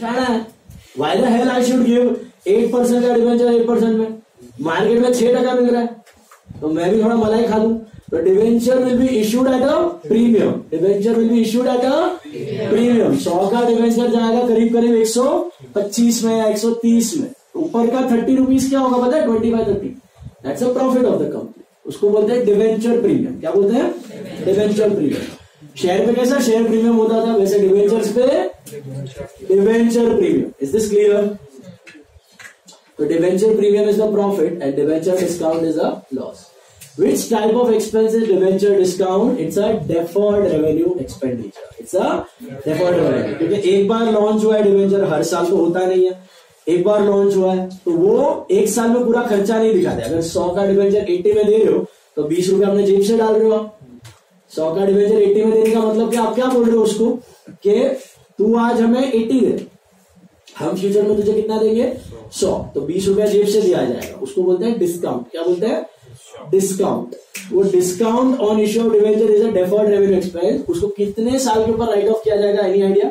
शाना है the hell I should give eight percent का डिवेंचर एट परसेंट में। मार्केट में छह टका मिल रहा है। तो मैं भी थोड़ा मलाई खा लू। तो debenture will be issued at a premium debenture will be issued at a premium सौ का डिवेंचर जाएगा करीब करीब एक सौ पच्चीस में या एक सौ तीस में। ऊपर का थर्टी रुपीज़ क्या होगा पता है? Twenty five thirty that's a profit of the company उसको बोलते हैं डिवेंचर प्रीमियम क्या बोलते हैं? डिवेंचर प्रीमियम शेयर पे कैसा? शेयर प्रीमियम होता था, वैसे डिवेंचर्स पे debenture premium is this clear तो debenture premium is the profit and debenture discount is a loss Which type of expense is discount? It's a deferred revenue expenditure. It's a deferred revenue. क्योंकि एक बार launch हुआ है debenture हर साल तो होता नहीं है। एक बार लॉन्च हुआ है तो वो एक साल में पूरा खर्चा नहीं दिखाते। अगर सौ का डिवेंचर एट्टी में दे रहे हो तो बीस रुपए अपने जेब से डाल रहे हो सौ का डिवेंचर एट्टी में देने का मतलब कि आप क्या बोल रहे हो उसको? कि तू आज हमें एट्टी दे। हम फ्यूचर में तुझे कितना देंगे? सौ। तो बीस रुपया जेब से दिया जाएगा। उसको बोलते हैं डिस्काउंट क्या बोलते हैं? डिस्काउंट वो discount on issue of debenture is a deferred revenue expense उसको कितने साल के ऊपर राइट ऑफ़ किया जाएगा? एनी आइडिया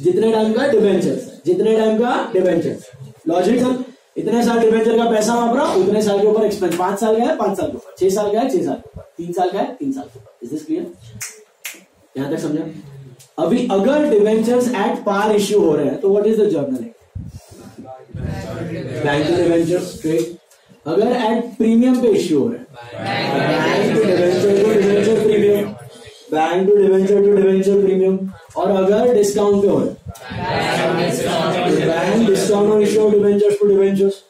जितने टाइम का डिवेंचर जितने टाइम का डिवेंचर लॉजिक सर, इतने साल डिवेंचर का पैसा वापरा, उतने साल के ऊपर एक्सपेंस पाँच साल का है? पाँच साल के ऊपर। छह साल का है? छह साल के तीन साल का है? तीन साल के इज़ दिस क्लियर यहाँ तक समझा? अभी अगर डिवेंचर्स एट पार इश्यू हो रहे हैं तो what is the journal bank debentures trade अगर एट प्रीमियम पे इश्यू हो रहा bank to debenture to debenture premium bank to debenture to debenture premium और अगर डिस्काउंट पे हो रहा बैंक डिस्काउंट और इश्यू डिवेंचर्स टू डिवेंचर्स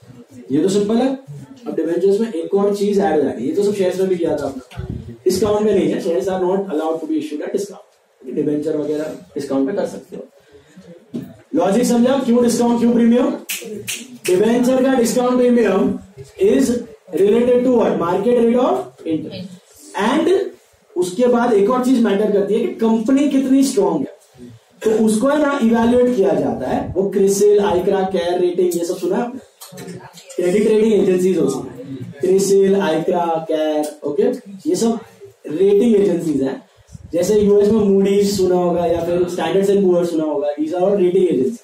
ये तो सिंपल है। अब डिवेंचर्स में एक और चीज़ ऐड हो जाएगी ये तो सब शेयर्स में भी किया था आपने। डिस्काउंट में नहीं है shares are not allowed to be issued at discount debenture वगैरह डिस्काउंट पे कर सकते हो। लॉजिक समझा? क्यों डिस्काउंट क्यों प्रीमियम डिवेंचर का discount premium is related to what market rate of interest and उसके बाद एक और चीज़ मैटर करती है कि कंपनी कितनी स्ट्रांग है। तो उसको है ना इवेल्युएट किया जाता है। वो क्रिसिल आइक्रा केयर रेटिंग ये सब सुना क्रेडिट रेटिंग एजेंसीज होती है क्रिसिल आइक्रा कैर ओके ये सब रेटिंग एजेंसीज है। जैसे यूएस में मूडीज सुना होगा या फिर स्टैंडर्ड एंड पुअर सुना होगा these are all rating agency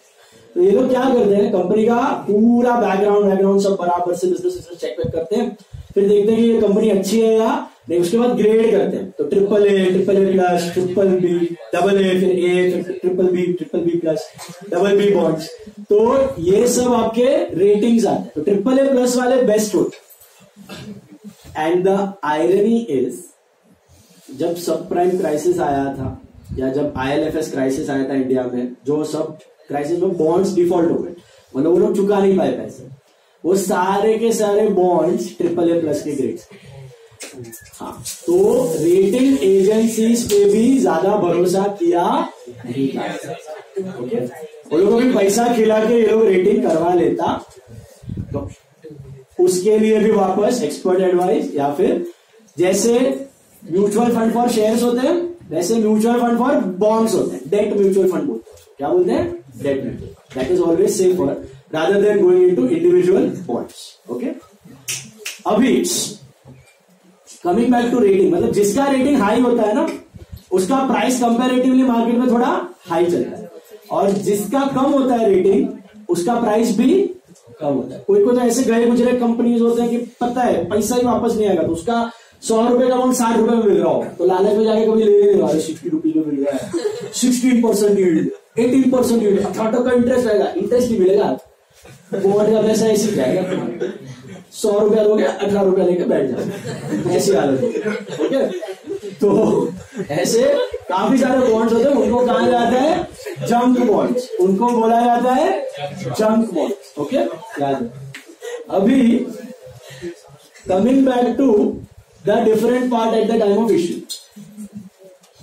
तो ये लोग क्या करते हैं? कंपनी का पूरा बैकग्राउंड बैकग्राउंड सब बराबर से बिज़नेस चेक करते हैं। फिर देखते हैं कि ये कंपनी अच्छी है या नहीं, उसके बाद ग्रेड करते हैं। तो triple A triple A plus triple B double A फिर ए फिर triple B triple B plus double B bonds तो ये सब आपके रेटिंग्स आते हैं। तो ट्रिपल ए प्लस वाले बेस्ट होते एंड द आयरनी इज़ जब सब प्राइम क्राइसिस आया था, या जब आईएलएफएस क्राइसिस आया था इंडिया में, जो सब क्राइसिस में बॉन्ड्स डिफ़ॉल्ट हो गए मतलब वो लोग चुका नहीं पाए पैसे। वो सारे के सारे बॉन्ड्स ट्रिपल ए प्लस के ग्रेड हाँ। तो रेटिंग एजेंसीज पे भी ज़्यादा भरोसा किया नहीं ओके? वो लोगों भी पैसा खिला के ये लोग रेटिंग करवा लेता। तो उसके लिए भी वापस एक्सपर्ट एडवाइस या फिर जैसे म्यूचुअल फंड फॉर शेयर्स होते हैं, वैसे म्यूचुअल फंड फॉर बॉन्ड्स होते हैं। डेट म्यूचुअल फंड बोलते हैं। क्या बोलते हैं? Debt mutual that is always safe for rather than going into individual bonds okay? अभी कमिंग बैक टू रेटिंग मतलब जिसका रेटिंग हाई होता है ना, उसका प्राइस कंपेरेटिवली मार्केट में थोड़ा हाई चलता है। और जिसका कम होता है रेटिंग उसका प्राइस भी कम होता है। कोई कोई तो ऐसे गए गुजरे कंपनीज़ होते हैं कि पता है, पैसा ही वापस नहीं आएगा तो उसका सौ रुपए का अमाउंट साठ रुपए में मिल रहा हो तो लालच में जाके कभी ले नहीं रहा। सिक्सटी रुपीज़ में मिल रहा है। सिक्सटीन परसेंट एटीन परसेंट अठारह का इंटरेस्ट रहेगा इंटरेस्ट ही मिलेगा। बॉन्ड का पैसा ऐसे जाएगा। सौ रुपया लोगे अठारह रुपया लेके बैठ जाओ। ऐसी हालत ओके तो ऐसे काफ़ी सारे बॉन्ड्स होते हैं, उनको कहा जाता है जंक बॉन्ड्स उनको बोला जाता है जंक बॉन्ड्स ओके? याद अभी coming back to the different part at the time of issue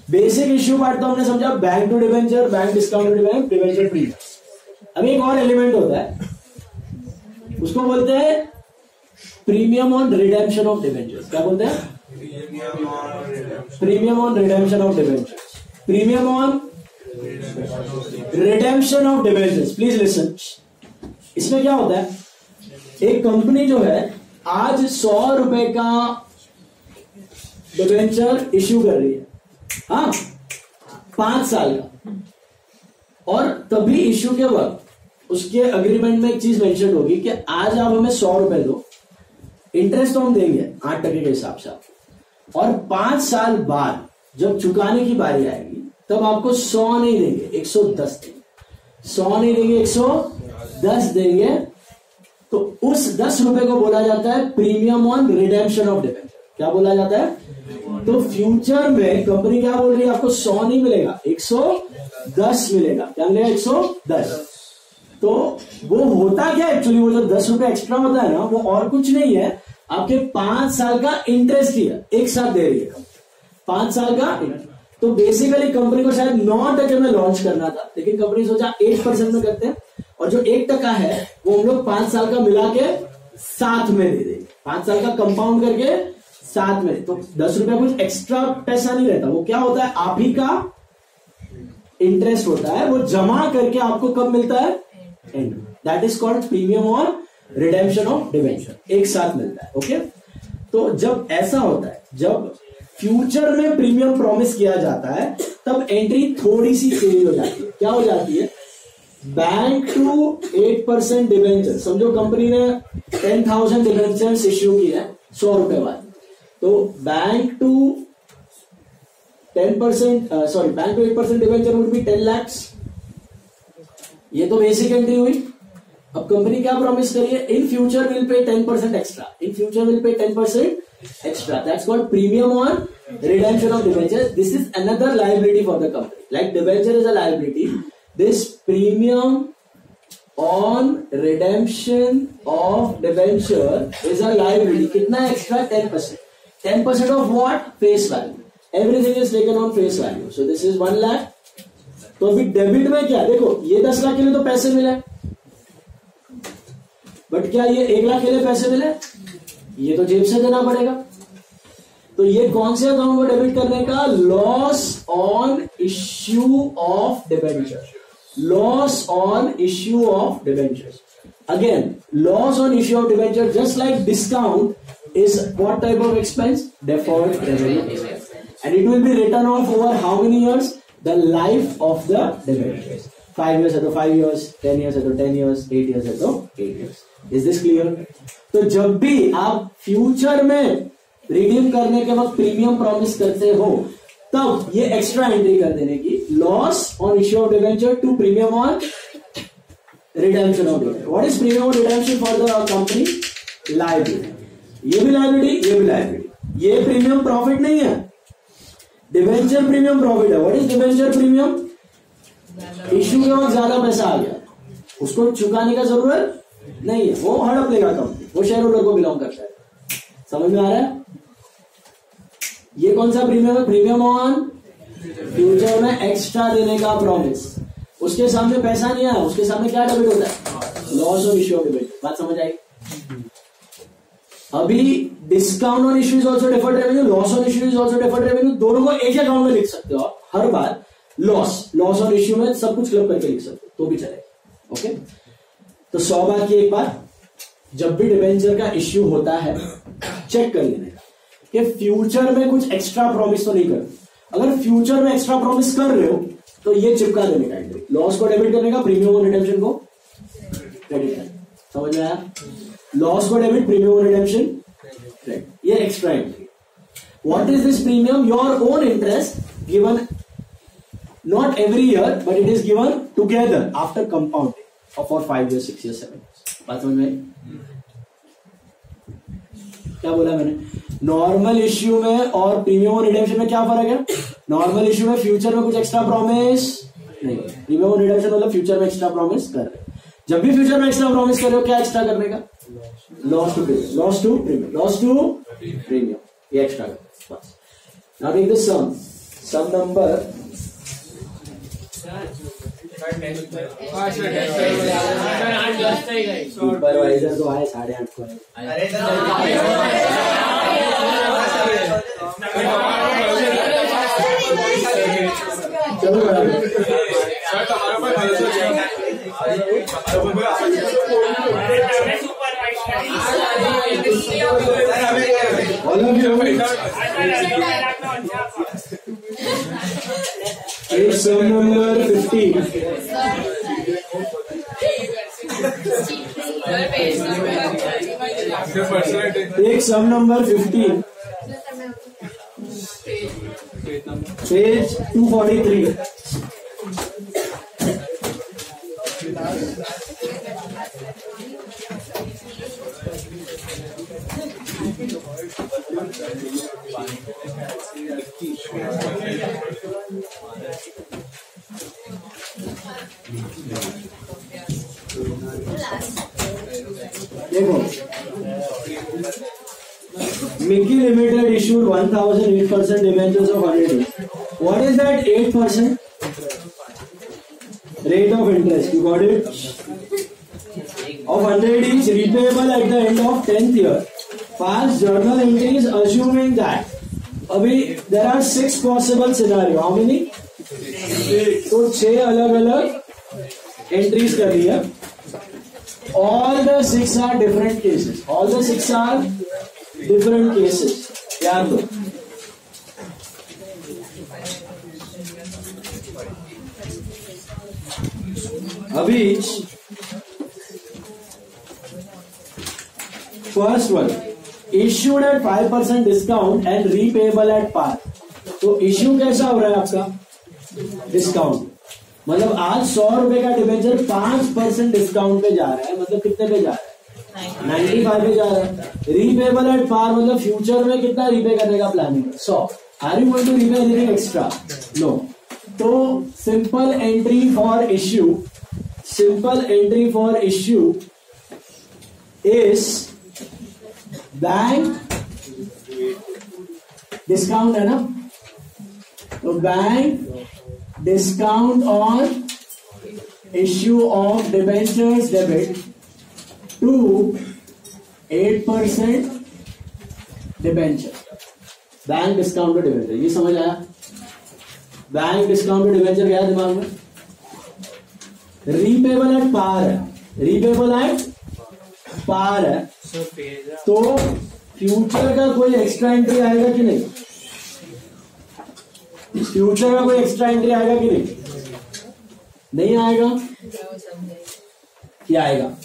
basic issue part तो हमने समझा bank to debenture bank discount debenture premium अभी एक और एलिमेंट होता है। उसको बोलते हैं premium on redemption of debentures क्या बोलते हैं? Premium on redemption of debentures premium on redemption of debentures please listen इसमें क्या होता है? एक कंपनी जो है, आज सौ रुपए का डिवेंचर इश्यू कर रही है। हाँ पाँच साल का। और तभी इश्यू के वक्त उसके अग्रीमेंट में एक चीज़ मेंशन होगी कि आज आप हमें सौ रुपए दो। इंटरेस्ट तो हम देंगे, आठ टके के हिसाब से आपको और पाँच साल बाद जब चुकाने की बारी आएगी, तब आपको सौ नहीं देंगे, एक सौ दस देंगे। सौ नहीं देंगे, एक सौ दस देंगे तो उस दस रुपए को बोला जाता है premium on redemption of debenture क्या बोला जाता है? तो फ्यूचर में कंपनी क्या बोल रही है? आपको सौ नहीं मिलेगा, एक सौ दस मिलेगा। क्या मिलेगा? एक सौ दस। तो वो होता क्या एक्चुअली, वो जो दस रुपए एक्स्ट्रा होता है ना, वो और कुछ नहीं है। आपके पाँच साल का इंटरेस्ट ही है, एक साथ दे रही है पाँच साल का तो बेसिकली कंपनी को शायद नौ टके में लॉन्च करना था, लेकिन कंपनी सोचा एट परसेंट में करते हैं। और जो एक टका है, वो हम लोग पाँच साल का मिला के साथ में दे देंगे। पाँच साल का कंपाउंड करके साथ में तो दस रुपया कुछ एक्स्ट्रा पैसा नहीं रहता। वो क्या होता है? आप ही का इंटरेस्ट होता है। वो जमा करके आपको कब मिलता है? And that is called premium और रिडेम्पशन ऑफ़ डिवेंचर एक साथ मिलता है ओके तो जब ऐसा होता है, जब फ्यूचर में प्रीमियम प्रॉमिस किया जाता है, तब एंट्री थोड़ी सी चेंज हो जाती है। क्या हो जाती है? Bank to eight percent debenture समझो कंपनी ने टेन थाउज़ेंड डिवेंचर इश्यू किया है, सौ रुपए वाले। तो bank to ten percent sorry bank to eight percent debenture would be ten lakhs ये तो बेसिक एंट्री हुई। अब कंपनी क्या प्रॉमिस करिए? In future will pay ten percent extra in future will pay ten percent extra that's called premium on redemption of debenture this is another liability for the company like debenture is a liability this premium on redemption of debenture is a liability कितना extra ten percent ten percent of what face value everything is taken on face value so this is one lakh तो अभी debit में क्या देखो, ये दस लाख के लिए तो पैसे मिले। बट क्या ये एक लाख के लिए पैसे मिले? ये तो जेब से देना पड़ेगा। तो ये कौन से अकाउंट को डेबिट करने का? Loss on issue of debenture loss on issue of debenture again loss on issue of debenture just like discount is what type of expense default and it will be written off over how many years? The life of the debentures five years है तो five years, ten years है तो ten years eight years है तो eight years. Is this clear तो जब भी आप फ्यूचर में रिडीम करने के वक्त प्रीमियम प्रॉमिस करते हो, तब ये एक्स्ट्रा एंट्री कर देने की loss on issue of debenture to premium on redemption of what is premium on redemption for the company liability ये भी लाइबिलिटी ये भी लाइबिलिटी ये प्रीमियम प्रॉफिट नहीं है. डिवेंचर प्रीमियम प्रॉफिट है। What is debenture premium issue के वक्त ज़्यादा पैसा आ गया। उसको चुकाने का ज़रूरत नहीं है। वो हड़प लेगा कंपनी वो शेयर होल्डर को बिलोंग करता है। समझ में आ रहा है? ये कौन सा प्रीमियम है? प्रीमियम ऑन फ्यूचर में एक्स्ट्रा देने का प्रॉमिस उसके सामने पैसा नहीं आया। उसके सामने क्या डेबिट होता है? लॉस ऑफ़ इश्यू डेबिट बात समझ आई? अभी discount on issue is also deferred revenue loss on issue is also deferred revenue दोनों को एक अकाउंट में लिख सकते हो आप, हर बार लॉस लॉस ऑन इश्यू में सब कुछ क्लब करके लिख सकते हो तो भी चलेगा ओके तो सौ बार की एक बार, जब भी डिवेंचर का इश्यू होता है चेक कर लेने, का कि फ्यूचर में कुछ एक्स्ट्रा प्रॉमिस तो नहीं कर अगर फ्यूचर में एक्स्ट्रा प्रॉमिस कर रहे हो तो ये चिपका देने का लॉस को डेबिट करने का प्रीमियम और रिडेम्पशन को क्रेडिट कर समझ में आया? लॉस को डेबिट प्रीमियम और रिडेम्पशन ये extra entry what is this premium? Your own interest given, not every year, but it is given together after compounding for five year six year seven बात समझ में क्या बोला मैंने नॉर्मल इश्यू में और प्रीमियम और रिडेम्पशन में क्या फ़र्क है नॉर्मल इश्यू में फ्यूचर में कुछ एक्स्ट्रा प्रॉमिस नहीं प्रीमियम और रिडेम्पशन मतलब फ्यूचर में एक्स्ट्रा प्रॉमिस कर रहे जब भी फ्यूचर में एक्स्ट्रा प्रॉमिस कर रहे हो क्या एक्स्ट्रा करने का loss to premium loss to premium loss to premium ये एक्स्ट्रा बस now take this sum sum number supervisor तो आए साढ़े आठ को चलो all All of your mates. Page sub number 15. Take sum number 15. Page 243. Percent debentures of 100 What is that 8 percent? Rate of interest. You got it? Of 100 each repayable at the end of 10th year. Past journal entries assuming that. अभी there are six possible scenario. How many? तो छह अलग अलग entries कर रही है all the six are different cases. All the six are different cases. याद लो अभी first one issued at five percent discount and repayable at par तो इश्यू कैसा हो रहा है आपका? डिस्काउंट मतलब आज सौ रुपए का डिवेंचर पाँच परसेंट डिस्काउंट पे जा रहा है। मतलब कितने पे जा रहा है? नाइन्टी फाइव पे जा रहा है। रीपेबल एट पार मतलब फ्यूचर में कितना रीपे करने का प्लानिंग सौ। Are you going to repay anything extra no तो simple entry for issue simple entry for issue is bank discount है ना? तो bank discount on issue of debentures debit to 8% debenture bank discounted debenture ये समझ आया? Bank discounted debenture क्या दिमाग में? रीपेबल एट पार है। रीपेबल एट पार है। तो फ्यूचर का कोई एक्स्ट्रा एंट्री आएगा कि नहीं? फ्यूचर का कोई एक्स्ट्रा एंट्री आएगा कि नहीं? नहीं आएगा। क्या आएगा?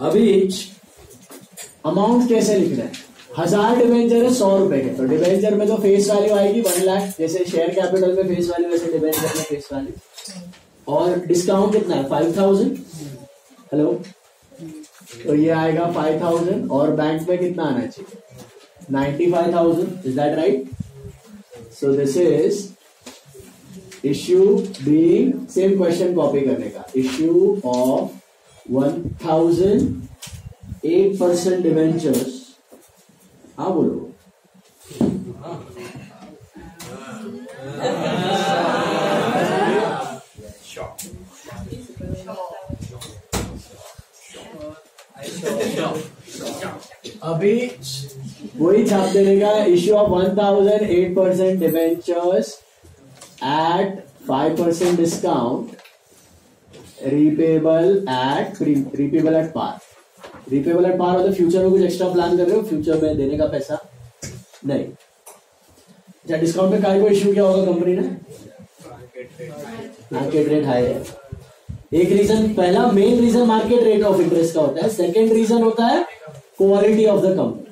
अभी अमाउंट कैसे लिखना है? हज़ार डिवेंचर है, सौ रुपए के। तो डिवेंचर में तो फेस वैल्यू आएगी वन लाख जैसे शेयर कैपिटल में फेस वैल्यू वैसे डिवेंचर में फेस वैल्यू और डिस्काउंट कितना है? फाइव थाउज़ेंड हेलो तो ये आएगा फाइव थाउज़ेंड और बैंक में कितना आना चाहिए? Ninety five thousand is that right so this is issue being same question copy करने का। Issue of one thousand eight percent debentures हाँ बोलो। अभी वही छाप देने का issue of one thousand eight percent debentures at five percent discount repayable at repayable at par repayable at par मतलब फ्यूचर में कुछ एक्स्ट्रा प्लान कर रहे हो? फ्यूचर में देने का पैसा? नहीं। क्या डिस्काउंट पे काय को इश्यू किया होगा कंपनी ने? मार्केट रेट हाई है। एक रीजन पहला main reason market rate of interest का होता है। सेकेंड रीजन होता है क्वालिटी ऑफ़ द कंपनी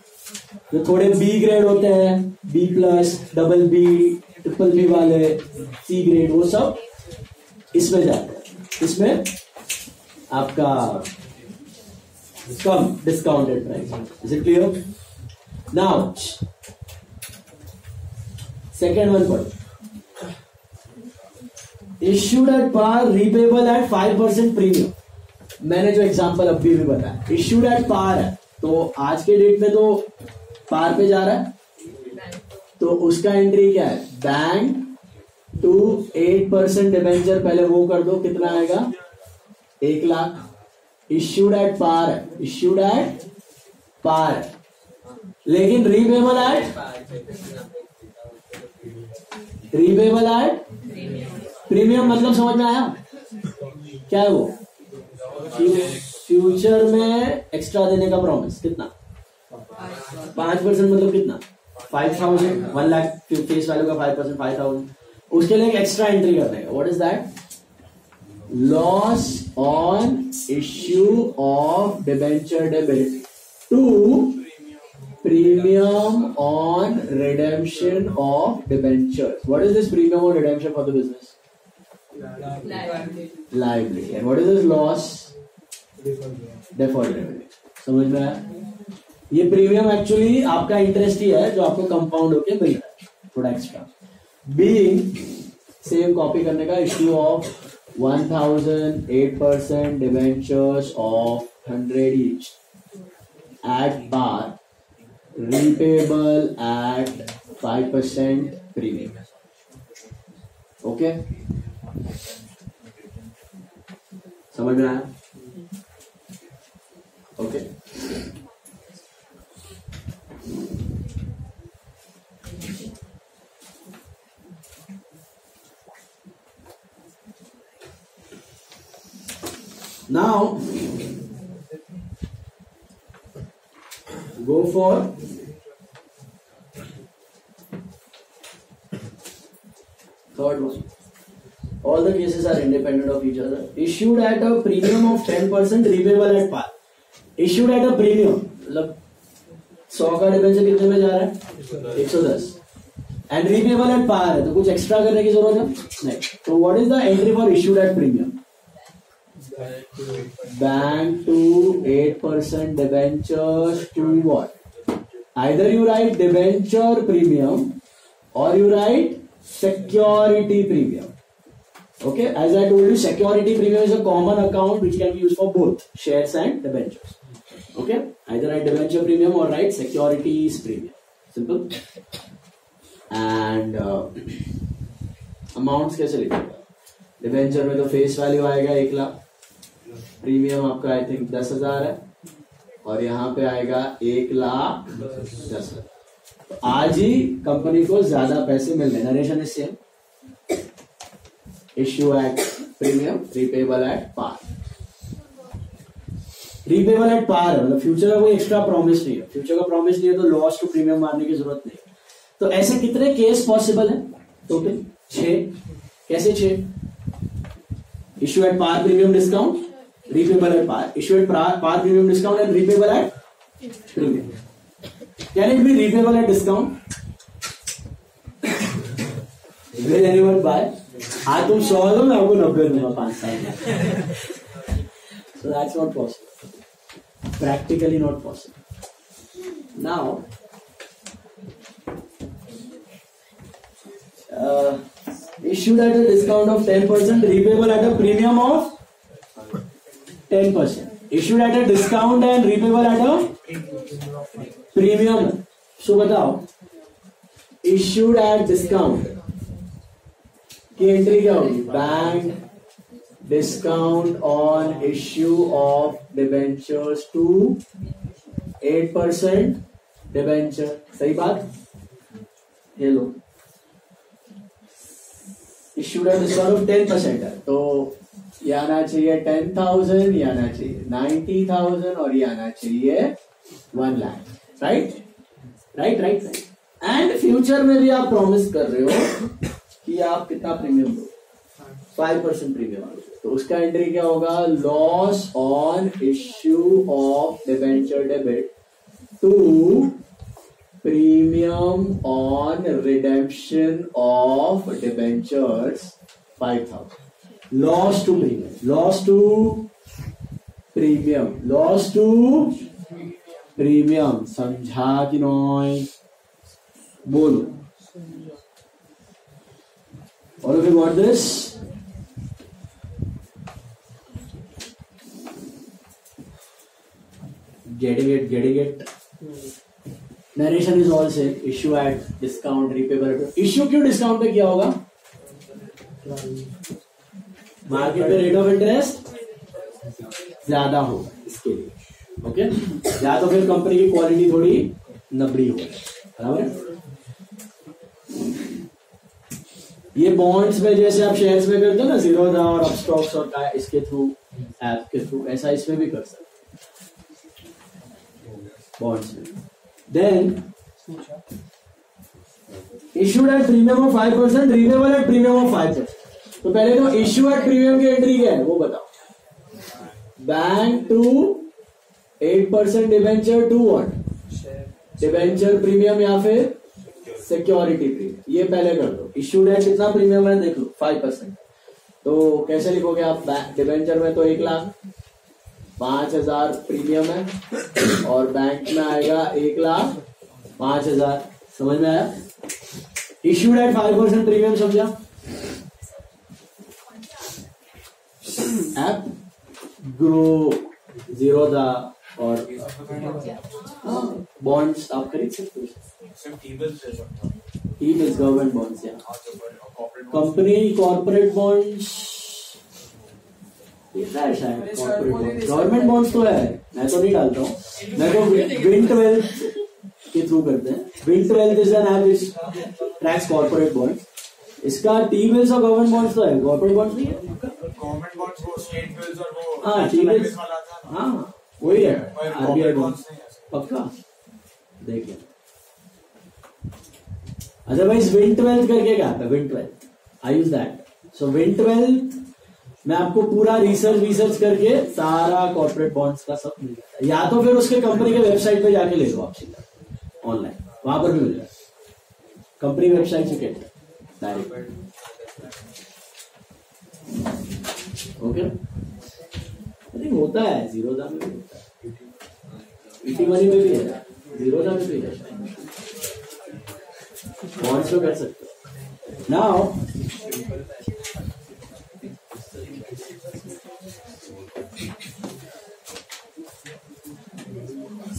जो थोड़े बी ग्रेड होते हैं B plus double B triple B वाले सी ग्रेड वो सब इसमें जाते हैं। इसमें आपका कम discounted price is it clear now second one point issued at par repayable at five percent premium मैंने जो एग्जांपल अभी भी बताया। इश्यूड एट पार है। तो आज के डेट में तो पार पे जा रहा है। तो उसका एंट्री क्या है? Bank to eight percent debenture पहले वो कर दो। कितना आएगा? एक lakh. Issued at par issued at par लेकिन repayable at repayable at premium मतलब समझ में आया? क्या है वो? फ्यूचर में एक्स्ट्रा देने का प्रॉमिस कितना? पाँच परसेंट मतलब कितना? Five thousand one lakh face value का फाइव परसेंट फाइव थाउज़ेंड उसके लिए एक एक्स्ट्रा एंट्री करने का what is that loss on issue of debenture debit to premium on redemption of debentures. What is this premium on redemption for the business? Liability. Liability. And what is this loss? Deferred revenue. समझ में आया ये premium actually आपका interest ही है जो आपको compound होके मिल रहा है थोड़ा एक्स्ट्रा बीइंग सेम कॉपी करने का issue of 1008 percent debentures of 100 each at par repayable at 5% premium okay समझ में आया okay now go for third one. All the cases are independent of each other. Issued at a premium of 10% repayable at par. Issued at a premium मतलब 100 का debenture कितने में जा रहा है 110 एंड रिपेबल एट पार है तो कुछ एक्स्ट्रा करने की ज़रूरत है नहीं तो what is the entry for issued at premium bank to 8% debentures to what? Either you write debenture premium or you write security premium. Okay, as I told you, security premium is a common account which can be used for both shares and debentures. Okay, either write debenture premium or write securities premium. Simple. Uh, amounts कैसे लिखेगा debenture में तो face value आएगा एक lakh premium आपका I think दस हज़ार है। और यहाँ पे आएगा एक लाख दस हज़ार। तो आज ही कंपनी को ज़्यादा पैसे मिल रहे narration is same issue at premium repayable at par repayable at par है। मतलब फ्यूचर का कोई एक्स्ट्रा प्रॉमिस नहीं है। फ्यूचर का प्रॉमिस नहीं है तो लॉस टू प्रीमियम मारने की ज़रूरत नहीं तो ऐसे कितने केस पॉसिबल है? टोटल छह। कैसे छह? Issue at par premium discount repayable at par issued par premium discount and repayable at premium can it be repayable at discount will anyone buy हाँ तुम सौ दो, मैं आपको नब्बे दूँगा, पाँच साल में। That's not possible practically not possible now issued at a discount of ten percent repayable at a premium of 10%. Issued at a discount and repayable at a premium. So, बताओ. Issued at discount. की entry क्या होगी? Bank discount on issue of debentures to eight percent debenture सही बात? ये लो. Issued at discount of ten percent है. तो ये आना चाहिए टेन थाउज़ेंड ये आना चाहिए नाइन्टी थाउज़ेंड और ये आना चाहिए one lakh right right right and future में भी आप प्रॉमिस कर रहे हो कि आप कितना प्रीमियम दो फाइव परसेंट प्रीमियम तो उसका एंट्री क्या होगा? Loss on issue of debenture debit to premium on redemption of debentures five thousand loss to premium loss to premium loss to premium समझा कि नॉय बोलो all of you got this getting it getting it narration is all same issue at discount repayable issue क्यों discount पे किया होगा market में rate of interest ज़्यादा होगा इसके लिए ओके या तो फिर कंपनी की क्वालिटी थोड़ी नबड़ी हो, बराबर ये बॉन्ड्स में जैसे आप शेयर्स में करते हो ना जीरोधा और अपस्टॉक्स और इसके थ्रू ऐप के थ्रू ऐसा इसमें भी कर सकते बॉन्ड्स में। Then, issued at premium of five percent repayable at premium of five percent तो पहले तो इश्यू एट प्रीमियम की एंट्री क्या है? वो बताओ। Bank to eight percent debenture to what debenture premium या फिर सिक्योरिटी प्रीमियम ये पहले कर दो। इश्यूड है कितना प्रीमियम है? देख लो फाइव परसेंट तो कैसे लिखोगे आप? डिवेंचर में तो एक लाख, पाँच हज़ार प्रीमियम है, और बैंक में आएगा एक लाख, पाँच हज़ार। समझ में आया? Issued at five percent premium समझा? ऐप ग्रो ज़ीरो था और बॉन्ड्स आप खरीद सकते हो। टी बिल्स गवर्नमेंट बॉन्ड्स या कंपनी कॉर्पोरेट बॉन्ड्स है शायद कॉर्पोरेट बॉन्ड गवर्नमेंट बॉन्ड्स तो है मैं तो नहीं डालता हूँ। मैं तो विंट वेल्थ के थ्रू करते हैं। Wint wealth is an app is tracks corporate bond इसका टी बिल्स और गवर्नमेंट बॉन्ड्स तो है कॉर्पोरेट बॉन्ड्स नहीं है। हाँ था। ना हाँ वही है। आरबीआई बॉन्ड है? पक्का? देखिए अदरवाइज़ विंट वेल्थ करके क्या है? Wint wealth I use that so Wint wealth मैं आपको पूरा रिसर्च रिसर्च करके सारा कॉर्पोरेट बॉन्ड्स का सब मिल जाता है। या तो फिर उसके कंपनी के वेबसाइट पे जाके ले लो आप सीधा। ऑनलाइन वहाँ पर भी मिल जाए कंपनी वेबसाइट से get direct okay I think होता है ज़ीरो दाम में भी होता है ईटी मनी में भी है ज़ीरो दाम में भी है बॉन्ड्स तो कर सकते हो now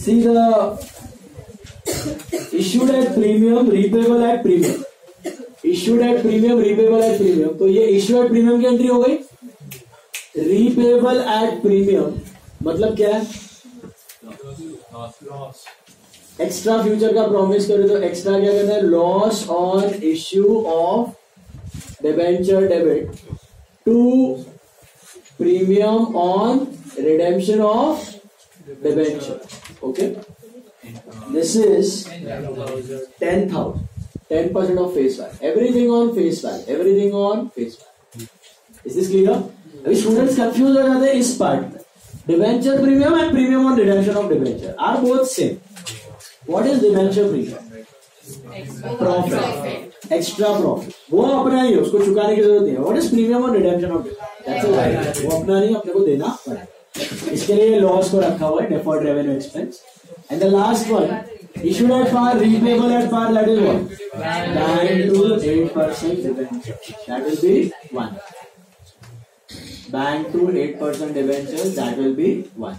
see the issued at premium repayable at premium issued at premium repayable at premium तो ये issue at premium की एंट्री हो गई repayable at premium. मतलब क्या है? एक्स्ट्रा फ्यूचर का प्रॉमिस करो तो एक्स्ट्रा क्या करना हैं? Loss on issue of debenture debit to premium on redemption of debenture okay this is ten thousand ten percent of face value everything on face value everything on face value is this clear अभी students confuse हो जाते हैं इस part में debenture premium and premium on redemption of debenture are both same what is debenture premium profit extra profit वो अपना ही है उसको चुकाने की ज़रूरत नहीं है। What is premium on redemption of debenture वो अपना नहीं अपने को देना पड़ेगा। इसके लिए लॉस को रखा हुआ है deferred revenue expense and the last one issued at par repayable at par that is what? 9 to 8 percent debenture. That will be 1 bank to 8 percent debenture that will be 1